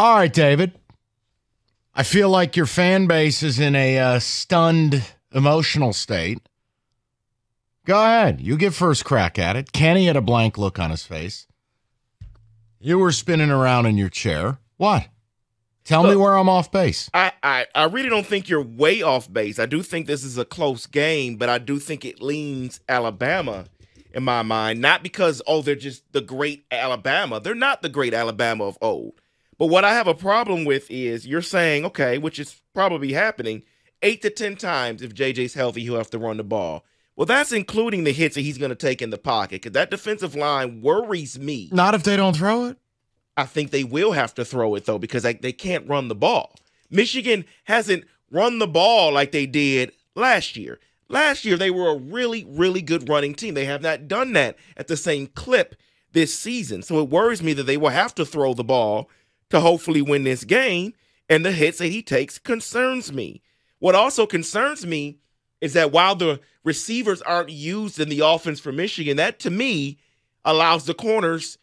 All right, David. I feel like your fan base is in a uh, stunned emotional state. Go ahead. You get first crack at it. Kenny had a blank look on his face. You were spinning around in your chair. What? Tell me where I'm off base. I, I, I really don't think you're way off base. I do think this is a close game, but I do think it leans Alabama in my mind. Not because, oh, they're just the great Alabama. They're not the great Alabama of old. But what I have a problem with is you're saying, okay, which is probably happening, eight to 10 times if JJ's healthy, he'll have to run the ball. Well, that's including the hits that he's going to take in the pocket because that defensive line worries me. Not if they don't throw it. I think they will have to throw it though because they, they can't run the ball. Michigan hasn't run the ball like they did last year. Last year they were a really really good running team. They have not done that at the same clip this season. So it worries me that they will have to throw the ball to hopefully win this game and the hits that he takes concerns me. What also concerns me is that while the receivers aren't used in the offense for Michigan, that to me allows the corners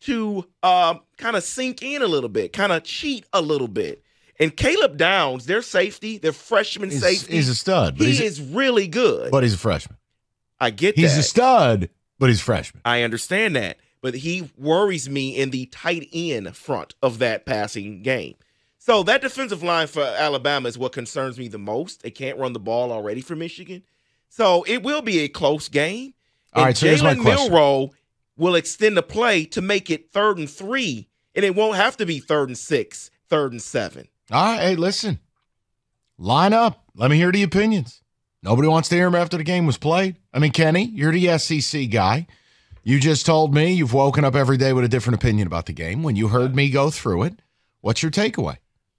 to um, kind of sink in a little bit, kind of cheat a little bit. And Caleb Downs, their safety, their freshman He's, safety, he's a stud, but he he's, is really good. but he's a freshman. I get that. He's that. a stud, but he's freshman. I understand that. But he worries me in the tight end front of that passing game. So that defensive line for Alabama is what concerns me the most. They can't run the ball already for Michigan. So it will be a close game. All and right, so here's my Jalen. Milroe will extend the play to make it third and three, and it won't have to be third and six, third and seven. All right, hey, listen. Line up. Let me hear the opinions. Nobody wants to hear them after the game was played. I mean, Kenny, you're the SEC guy. You just told me you've woken up every day with a different opinion about the game. When you heard me go through it, what's your takeaway?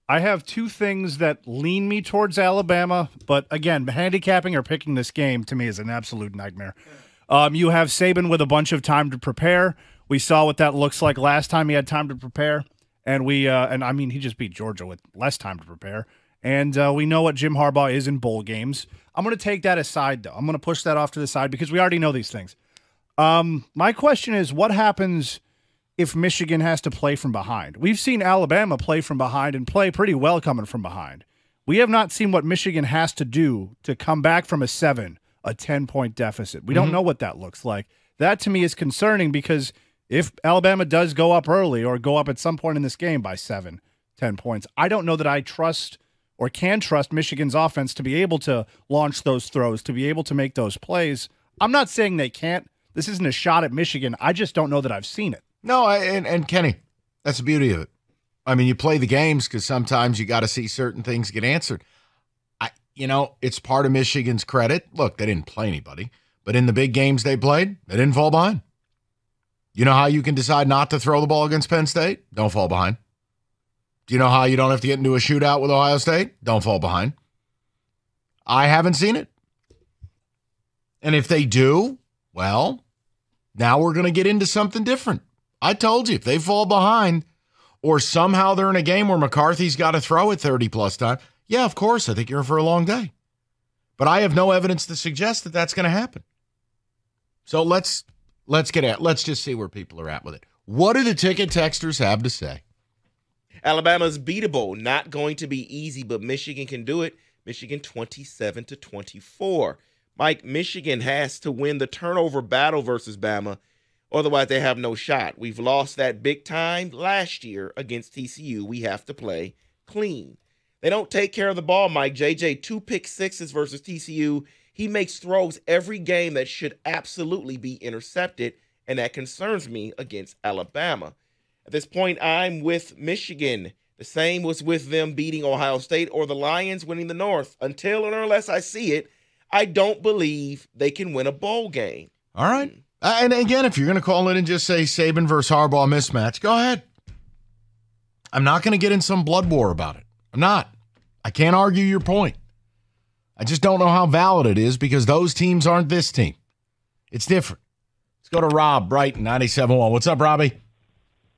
I have two things that lean me towards Alabama, but again, handicapping or picking this game to me is an absolute nightmare. Um, you have Saban with a bunch of time to prepare. We saw what that looks like last time he had time to prepare, and we uh, and I mean he just beat Georgia with less time to prepare. And uh, we know what Jim Harbaugh is in bowl games. I'm going to take that aside though. I'm going to push that off to the side because we already know these things. Um, my question is, what happens? if Michigan has to play from behind. We've seen Alabama play from behind and play pretty well coming from behind. We have not seen what Michigan has to do to come back from a seven, a 10 point deficit. We don't know what that looks like. That to me is concerning because if Alabama does go up early or go up at some point in this game by seven, 10 points, I don't know that I trust or can trust Michigan's offense to be able to launch those throws, to be able to make those plays. I'm not saying they can't. This isn't a shot at Michigan. I just don't know that I've seen it. No, I, and, and Kenny, that's the beauty of it. I mean, you play the games because sometimes you got to see certain things get answered. I, you know, it's part of Michigan's credit. Look, they didn't play anybody, but in the big games they played, they didn't fall behind. You know how you can decide not to throw the ball against Penn State? Don't fall behind. Do you know how you don't have to get into a shootout with Ohio State? Don't fall behind. I haven't seen it. And if they do, well, now we're going to get into something different. I told you, if they fall behind or somehow they're in a game where McCarthy's got to throw it 30 plus times, yeah, of course, I think you're in for a long day. But I have no evidence to suggest that that's going to happen. So let's let's get at let's just see where people are at with it. What do the ticket texters have to say? Alabama's beatable, not going to be easy, but Michigan can do it. Michigan 27 to 24. Mike, Michigan has to win the turnover battle versus Bama, otherwise they have no shot. We've lost that big time last year against TCU. We have to play clean. They don't take care of the ball, Mike. JJ, two pick sixes versus TCU. He makes throws every game that should absolutely be intercepted, and that concerns me against Alabama. At this point, I'm with Michigan. The same was with them beating Ohio State or the Lions winning the North. Until and unless I see it, I don't believe they can win a bowl game. All right. Uh, and again, if you're going to call in and just say Saban versus Harbaugh mismatch, go ahead. I'm not going to get in some blood war about it. I'm not. I can't argue your point. I just don't know how valid it is because those teams aren't this team. It's different. Let's go to Rob Brighton, 97.1. What's up, Robbie?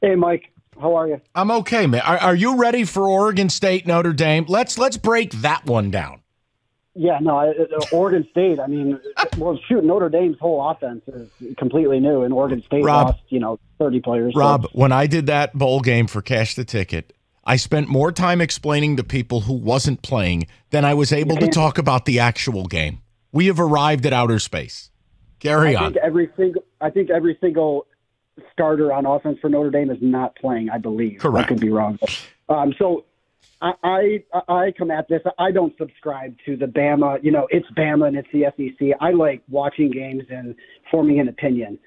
Hey, Mike. How are you? I'm okay, man. Are, are you ready for Oregon State, Notre Dame? Let's let's break that one down. Yeah, no, I- I- Oregon State. I mean, well, shoot, Notre Dame's whole offense is completely new, and Oregon State Rob. lost, you know, thirty players. so- Rob, when I did that bowl game for Cash the Ticket, I spent more time explaining to people who wasn't playing than I was able to talk about the actual game. We have arrived at outer space. Carry I on. think every single I think every single starter on offense for Notre Dame is not playing. I believe. Correct. I could be wrong. Um, so I, I I come at this. I don't subscribe to the Bama. You know, it's Bama and it's the SEC. I like watching games and forming an opinion.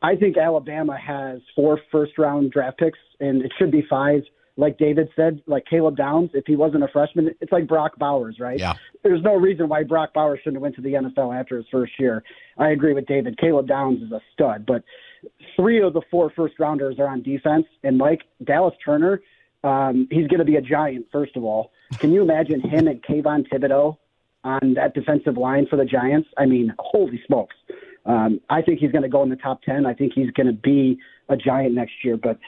I think Alabama has four first round draft picks, and it should be five. Like David said, like Caleb Downs, if he wasn't a freshman, it's like Brock Bowers, right? Yeah. There's no reason why Brock Bowers shouldn't have went to the NFL after his first year. I agree with David. Caleb Downs is a stud, but three of the four first rounders are on defense. And Mike Dallas Turner, um, he's going to be a giant. First of all, can you imagine him and Kayvon Thibodeaux on that defensive line for the Giants? I mean, holy smokes! Um, I think he's going to go in the top ten. I think he's going to be a giant next year. But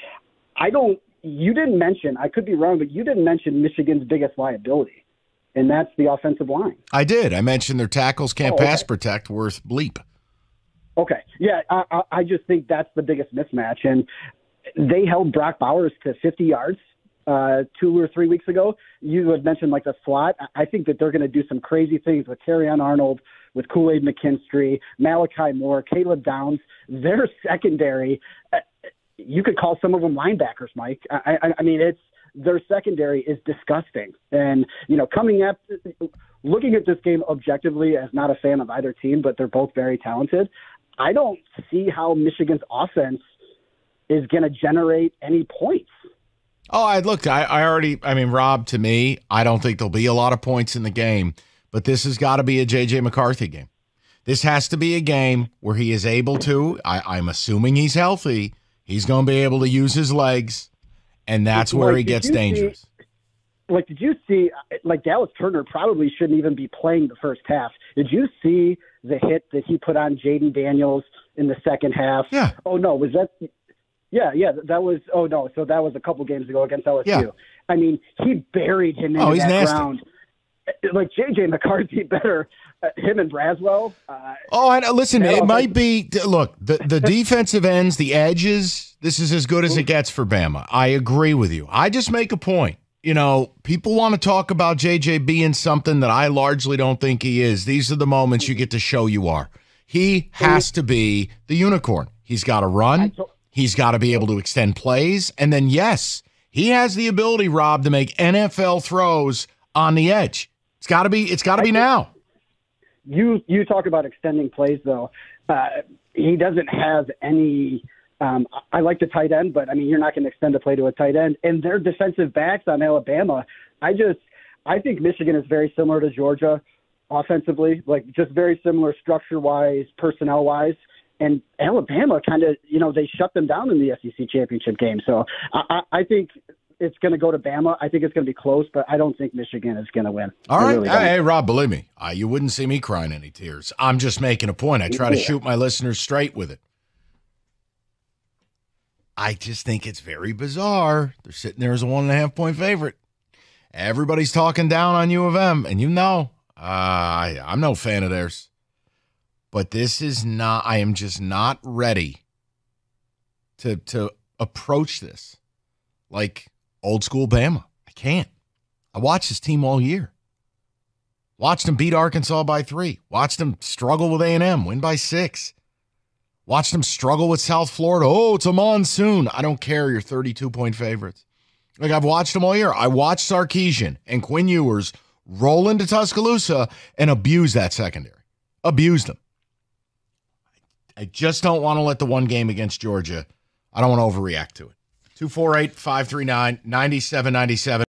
I don't. You didn't mention. I could be wrong, but you didn't mention Michigan's biggest liability, and that's the offensive line. I did. I mentioned their tackles can't Oh, okay. pass protect worth bleep. Okay. Yeah, I, I, I just think that's the biggest mismatch. And they held Brock Bowers to 50 yards uh, two or three weeks ago. You had mentioned like the slot. I- think that they're going to do some crazy things with on Arnold, with Kool Aid McKinstry, Malachi Moore, Caleb Downs. Their secondary, uh, you could call some of them linebackers, Mike. I, I, I mean, it's their secondary is disgusting. And you know, coming up, looking at this game objectively as not a fan of either team, but they're both very talented. I don't see how Michigan's offense is going to generate any points. Oh, I looked. I, I already. I mean, Rob. To me, I don't think there'll be a lot of points in the game, but this has got to be a JJ McCarthy game. This has to be a game where he is able to. I, I'm assuming he's healthy. He's going to be able to use his legs, and that's where he gets you see- dangerous. Like, did you see? Like Dallas Turner probably shouldn't even be playing the first half. Did you see the hit that he put on Jayden Daniels in the second half? Yeah. Oh no, was that? Yeah, yeah, that was. Oh no, so that was a couple games ago against LSU. Yeah. I mean, he buried him into Oh, that nasty. ground. Like JJ McCarthy, better uh, him and Braswell. Uh, Oh, know. Listen, it might be. Look, the the defensive ends, the edges. This is as good as it gets for Bama. I agree with you. I just make a point. You know, people want to talk about JJ being something that I largely don't think he is. These are the moments you get to show you are. He has to be the unicorn. He's got to run. He's got to be able to extend plays, and then yes, he has the ability, Rob, to make NFL throws on the edge. It's got to be. It's got to be now. you you talk about extending plays though. Uh, he doesn't have any. Um, I like the tight end, but I mean, you're not going to extend a play to a tight end. And their defensive backs on Alabama, I just I think Michigan is very similar to Georgia offensively, like just very similar structure wise, personnel wise. And Alabama kind of, you know, they shut them down in the SEC championship game. So I, I I think it's going to go to Bama. I think it's going to be close, but I don't think Michigan is going to win. All right. Really hey, hey, Rob, believe me, uh, you wouldn't see me crying any tears. I'm just making a point. I try to shoot my listeners straight with it. I just think it's very bizarre. They're sitting there as a one and a half point favorite. Everybody's talking down on U of M, and you know, uh, I, I'm no fan of theirs. But this is not. I am just not ready to to approach this like old school Bama. I can't. I watched this team all year. Watched them beat Arkansas by three. Watched them struggle with A&M, win by six. Watched them struggle with South Florida. Oh, it's a monsoon. I don't care. You're 32 point favorites. Like I've watched them all year. I watched Sarkisian and Quinn Ewers roll into Tuscaloosa and abuse that secondary. Abuse them. I just don't want to let the one game against Georgia. I don't want to overreact to it. 248 539 9797.